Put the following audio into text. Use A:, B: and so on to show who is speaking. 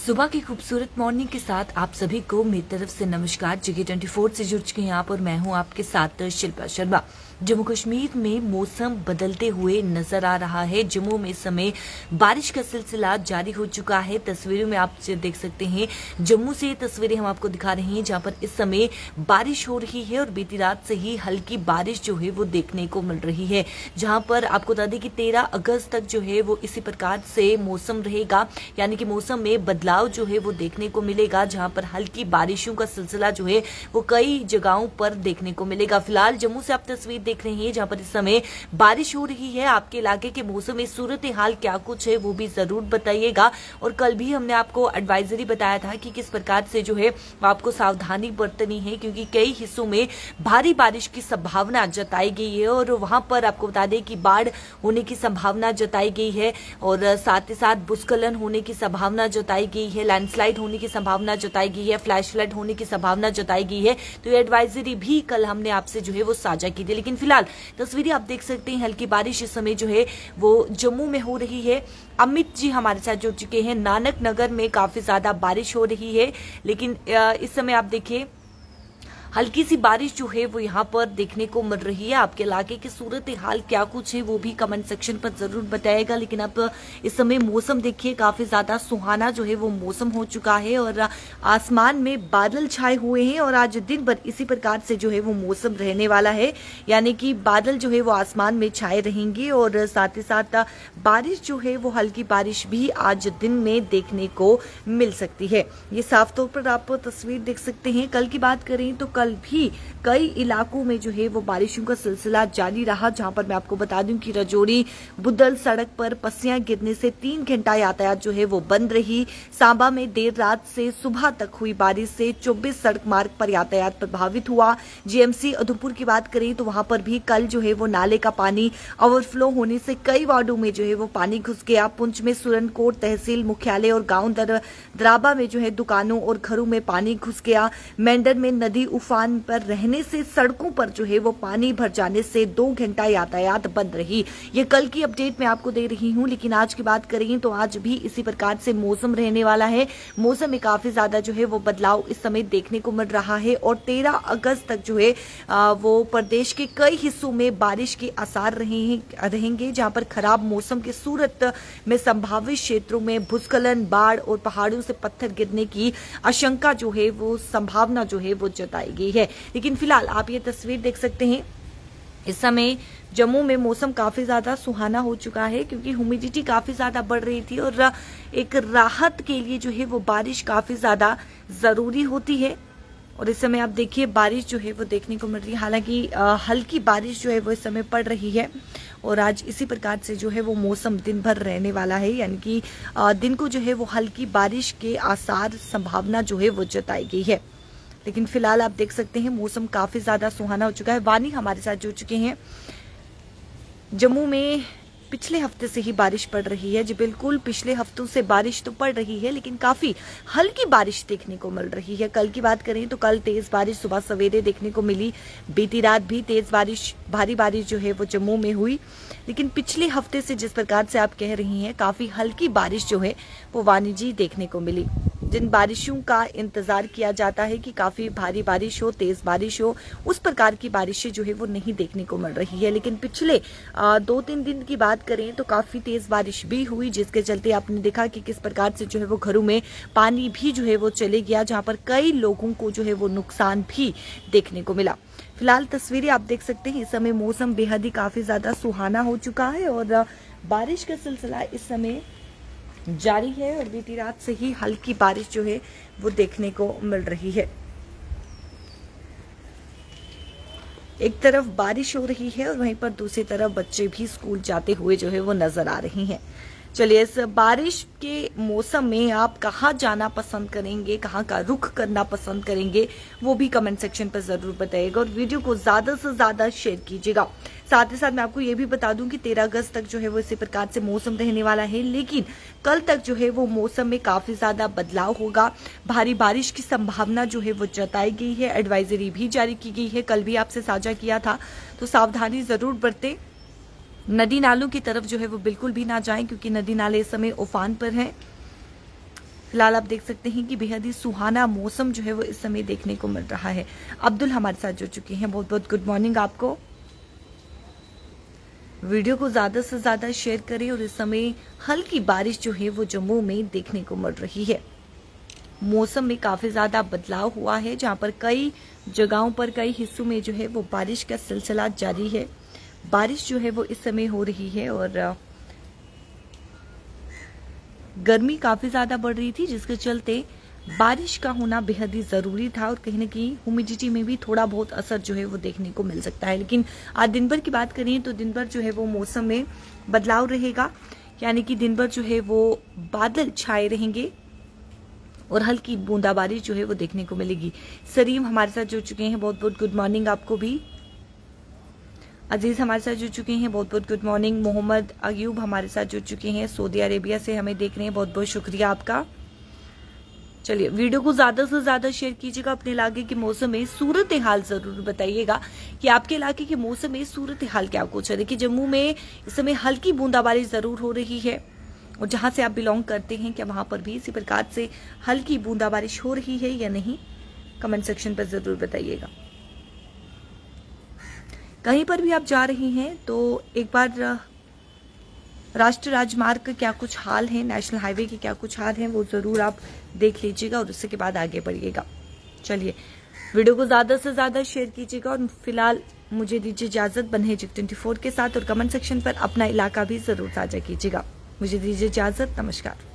A: सुबह की खूबसूरत मॉर्निंग के साथ आप सभी को मेरी तरफ़ से नमस्कार। जगह ट्वेंटी फोर से जुड़ चुके हैं आप और मैं हूँ आपके साथ शिल्पा शर्मा। जम्मू कश्मीर में मौसम बदलते हुए नज़र आ रहा है। जम्मू में समय बारिश का सिलसिला जारी हो चुका है। तस्वीरों में आप देख सकते हैं। जम्मू से तस्वीरें हम आपको दिखा रहे हैं, जहाँ पर इस समय बारिश हो रही है और बीती रात से ही हल्की बारिश जो है वो देखने को मिल रही है। जहाँ पर आपको बता दें कि तेरह अगस्त तक जो है वो इसी प्रकार से मौसम रहेगा। यानी कि मौसम में बदलाव जो है वो देखने को मिलेगा, जहाँ पर हल्की बारिशों का सिलसिला जो है वो कई जगहों पर देखने को मिलेगा। फ़िलहाल जम्मू से आप तस्वीर देख रहे हैं, जहाँ पर इस समय बारिश हो रही है आपके इलाके के मौसम में। सूरत हाल क्या कुछ है, वो भी ज़रूर बताइएगा। और कल भी हमने आपको एडवाइजरी बताया था कि किस प्रकार से जो है, आपको सावधानी बरतनी है, क्योंकि कई हिस्सों में भारी बारिश की संभावना जताई गई है। और वहाँ पर आपको बता दें कि बाढ़ होने की संभावना जताई गई है और साथ ही साथ भूस्खलन होने की संभावना जताई गई है लैंडस्लाइड होने की संभावना जताई गई है फ्लैश फ्लड होने की संभावना जताई गई है। तो ये एडवाइजरी भी कल हमने आपसे जो है, वो साझा की थी। लेकिन फ़िलहाल तस्वीरें आप देख सकते हैं, हल्की बारिश इस समय जो है, वो जम्मू में हो रही है। अमित जी हमारे साथ जुड़ चुके हैं। नानक नगर में काफ़ी ज़्यादा बारिश हो रही है, लेकिन इस समय आप देखिए हल्की सी बारिश जो है वो यहाँ पर देखने को मिल रही है। आपके इलाके की सूरत हाल क्या कुछ है वो भी कमेंट सेक्शन पर ज़रूर बताएगा। लेकिन अब इस समय मौसम देखिए, काफ़ी ज़्यादा सुहाना जो है वो मौसम हो चुका है और आसमान में बादल छाए हुए हैं और आज दिन भर इसी प्रकार से जो है वो मौसम रहने वाला है। यानी कि बादल जो है वो आसमान में छाए रहेंगे और साथ ही साथ बारिश जो है वो हल्की बारिश भी आज दिन में देखने को मिल सकती है। ये साफ़ तौर पर आप तस्वीर देख सकते हैं। कल की बात करें तो कल भी कई इलाकों में जो है वो बारिशों का सिलसिला जारी रहा, जहाँ पर मैं आपको बता दूँ कि रजौरी बुद्धल सड़क पर पस्सियाँ गिरने से तीन घंटा यातायात जो है वो बंद रही। सांबा में देर रात से सुबह तक हुई बारिश से चौबीस सड़क मार्ग पर यातायात प्रभावित हुआ। जीएमसी उधमपुर की बात करें तो वहाँ पर भी कल जो है वो नाले का पानी ओवरफ्लो होने से कई वार्डो में जो है वो पानी घुस गया। पुंछ में सुरनकोट तहसील मुख्यालय और गाँव दराबा में जो है दुकानों और घरों में पानी घुस गया। मेंढर में नदी उफान पर रहने से, सड़कों पर जो है वो पानी भर जाने से दो घंटा यातायात बंद रही। ये कल की अपडेट मैं आपको दे रही हूँ, लेकिन आज की बात करें तो आज भी इसी प्रकार से मौसम रहने वाला है। मौसम में काफ़ी ज़्यादा जो है वो बदलाव इस समय देखने को मिल रहा है और तेरह अगस्त तक जो है वो प्रदेश के कई हिस्सों में बारिश के आसार रहेंगे, जहाँ पर खराब मौसम के सूरत में संभावित क्षेत्रों में भूस्खलन, बाढ़ और पहाड़ों से पत्थर गिरने की आशंका जो है वो संभावना जो है वो जताई गई है। लेकिन फ़िलहाल आप ये तस्वीर देख सकते हैं। इस समय जम्मू में मौसम काफ़ी ज़्यादा सुहाना हो चुका है क्योंकि ह्यूमिडिटी काफ़ी ज़्यादा बढ़ रही थी और एक राहत के लिए जो है वो बारिश काफ़ी ज़्यादा ज़रूरी होती है। और इस समय आप देखिए, बारिश जो है वो देखने को मिल रही है। हालाँकि हल्की बारिश जो है वो इस समय पड़ रही है और आज इसी प्रकार से जो है वो मौसम दिन भर रहने वाला है। यानी कि दिन को जो है वो हल्की बारिश के आसार संभावना जो है वो जताई गई है। लेकिन फ़िलहाल आप देख सकते हैं, मौसम काफ़ी ज़्यादा सुहाना हो चुका है। वानी हमारे साथ जुड़ चुके हैं। जम्मू में पिछले हफ़्ते से ही बारिश पड़ रही है जी, बिल्कुल पिछले हफ्तों से बारिश तो पड़ रही है, लेकिन काफ़ी हल्की बारिश देखने को मिल रही है। कल की बात करें तो कल तेज बारिश सुबह सवेरे देखने को मिली। बीती रात भी तेज बारिश, भारी बारिश जो है वो जम्मू में हुई। लेकिन पिछले हफ़्ते से जिस प्रकार से आप कह रही हैं, काफ़ी हल्की बारिश जो है वो वाणिज्य देखने को मिली। जिन बारिशों का इंतज़ार किया जाता है कि काफ़ी भारी बारिश हो, तेज बारिश हो, उस प्रकार की बारिशें जो है वो नहीं देखने को मिल रही है। लेकिन पिछले दो तीन दिन की बात करें तो काफ़ी तेज बारिश भी हुई, जिसके चलते आपने देखा कि किस प्रकार से जो है वो घरों में पानी भी जो है वो चले गया, जहाँ पर कई लोगों को जो है वो नुकसान भी देखने को मिला। फ़िलहाल तस्वीरें आप देख सकते हैं, इस समय मौसम बेहद ही काफ़ी ज़्यादा सुहाना हो चुका है और बारिश का सिलसिला इस समय जारी है और बीती रात से ही हल्की बारिश जो है वो देखने को मिल रही है। एक तरफ़ बारिश हो रही है और वहीं पर दूसरी तरफ़ बच्चे भी स्कूल जाते हुए जो है वो नज़र आ रही हैं। चलिए, इस बारिश के मौसम में आप कहाँ जाना पसंद करेंगे, कहाँ का रुख करना पसंद करेंगे, वो भी कमेंट सेक्शन पर ज़रूर बताइएगा और वीडियो को ज़्यादा से ज़्यादा शेयर कीजिएगा। साथ ही साथ मैं आपको ये भी बता दूँ कि तेरह अगस्त तक जो है वो इसी प्रकार से मौसम रहने वाला है, लेकिन कल तक जो है वो मौसम में काफ़ी ज़्यादा बदलाव होगा। भारी बारिश की संभावना जो है वो जताई गई है एडवाइजरी भी जारी की गई है, कल भी आपसे साझा किया था तो सावधानी ज़रूर बरते। नदी नालों की तरफ़ जो है वो बिल्कुल भी ना जाएँ, क्योंकि नदी नाले इस समय उफान पर हैं। फ़िलहाल आप देख सकते हैं कि बेहद ही सुहाना मौसम जो है वो इस समय देखने को मिल रहा है। अब्दुल हमारे साथ जुड़ चुके हैं। बहुत बहुत गुड मॉर्निंग आपको। वीडियो को ज़्यादा से ज़्यादा शेयर करें और इस समय हल्की बारिश जो है वो जम्मू में देखने को मिल रही है। मौसम में काफ़ी ज़्यादा बदलाव हुआ है, जहाँ पर कई जगहों पर कई हिस्सों में जो है वो बारिश का सिलसिला जारी है। बारिश जो है वो इस समय हो रही है और गर्मी काफ़ी ज़्यादा बढ़ रही थी, जिसके चलते बारिश का होना बेहद ही ज़रूरी था और कहीं ना कहीं ह्यूमिडिटी में भी थोड़ा बहुत असर जो है वो देखने को मिल सकता है। लेकिन आज दिन भर की बात करें तो दिन भर जो है वो मौसम में बदलाव रहेगा, यानी कि दिन भर जो है वो बादल छाए रहेंगे और हल्की बूंदाबारी जो है वो देखने को मिलेगी। सरीम हमारे साथ जुड़ चुके हैं। बहुत बहुत गुड मॉर्निंग आपको भी। अज़ीज़ हमारे साथ जुड़ चुके हैं। बहुत बहुत गुड मॉर्निंग मोहम्मद अयूब हमारे साथ जुड़ चुके हैं। सऊदी अरेबिया से हमें देख रहे हैं। बहुत बहुत शुक्रिया आपका। चलिए, वीडियो को ज़्यादा से ज़्यादा शेयर कीजिएगा अपने इलाके के मौसम में। सूरत हाल ज़रूर बताइएगा कि आपके इलाके के मौसम में सूरत हाल क्या कुछ है। देखिए, जम्मू में इस समय हल्की बूंदाबारी ज़रूर हो रही है और जहाँ से आप बिलोंग करते हैं, क्या वहाँ पर भी इसी प्रकार से हल्की बूंदाबारिश हो रही है या नहीं कमेंट सेक्शन पर ज़रूर बताइएगा। कहीं पर भी आप जा रही हैं तो एक बार राष्ट्रीय राजमार्ग का क्या कुछ हाल है, नेशनल हाईवे के क्या कुछ हाल है, वो ज़रूर आप देख लीजिएगा और उसके बाद आगे बढ़िएगा। चलिए, वीडियो को ज़्यादा से ज़्यादा शेयर कीजिएगा और फ़िलहाल मुझे दीजिए इजाज़त बने जिक ट्वेंटी के साथ और कमेंट सेक्शन पर अपना इलाका भी ज़रूर साझा कीजिएगा। मुझे दीजिए इजाज़त, नमस्कार।